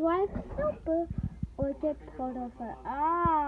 Do I or get part of her? Ah.